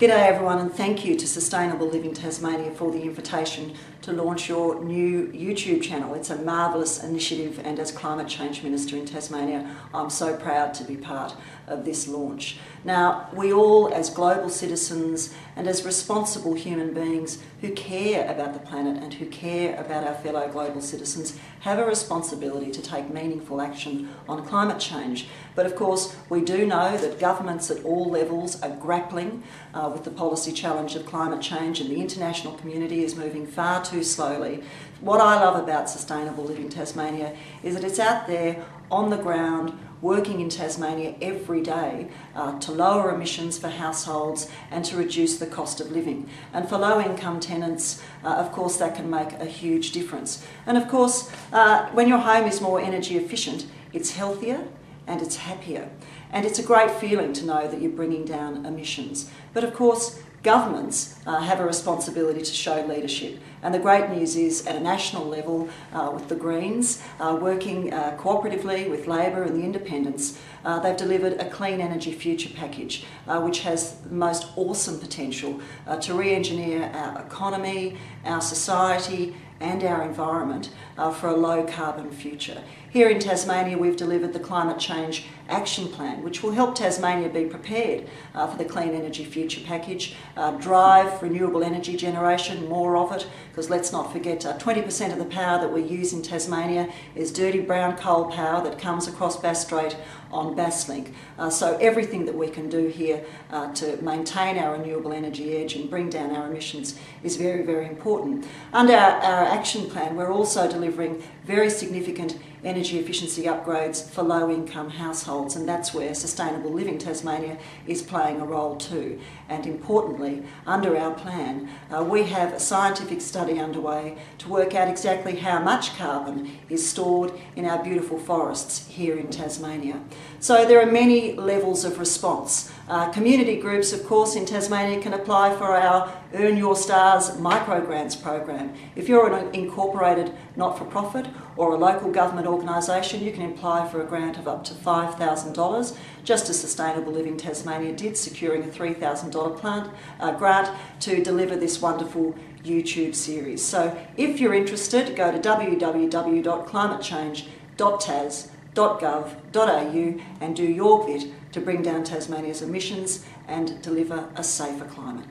G'day everyone and thank you to Sustainable Living Tasmania for the invitation to launch your new YouTube channel. It's a marvellous initiative and as Climate Change Minister in Tasmania I'm so proud to be part of this launch. Now we all as global citizens and as responsible human beings who care about the planet and who care about our fellow global citizens have a responsibility to take meaningful action on climate change. But of course we do know that governments at all levels are grappling uh, with the policy challenge of climate change and the international community is moving far too slowly. What I love about Sustainable Living Tasmania is that it's out there on the ground working in Tasmania every day uh, to lower emissions for households and to reduce the cost of living. And for low income tenants, uh, of course, that can make a huge difference. And of course, uh, when your home is more energy efficient, it's healthier and it's happier. And it's a great feeling to know that you're bringing down emissions. But of course, governments uh, have a responsibility to show leadership. And the great news is at a national level uh, with the Greens, uh, working uh, cooperatively with Labor and the Independents, uh, they've delivered a clean energy future package uh, which has the most awesome potential to re-engineer our economy, our society and our environment for a low carbon future. Here in Tasmania we've delivered the Climate Change Action Plan which will help Tasmania be prepared for the Clean Energy Future package, drive renewable energy generation, more of it, because let's not forget 20% uh, of the power that we use in Tasmania is dirty brown coal power that comes across Bass Strait on Basslink. Uh, so everything that we can do here uh, to maintain our renewable energy edge and bring down our emissions is very, very important. Under our, our action plan, we're also delivering very significant energy efficiency upgrades for low income households and that's where Sustainable Living Tasmania is playing a role too. And importantly, under our plan, uh, we have a scientific study underway to work out exactly how much carbon is stored in our beautiful forests here in Tasmania. So there are many levels of response. Uh, community groups, of course, in Tasmania can apply for our Earn Your Stars micro grants program. If you're an incorporated not-for-profit or a local government organisation, you can apply for a grant of up to $5,000, just as Sustainable Living Tasmania did, securing a $3,000 plant uh, grant to deliver this wonderful YouTube series. So if you're interested, go to www.climatechange.tas.com gov.au and do your bit to bring down Tasmania's emissions and deliver a safer climate.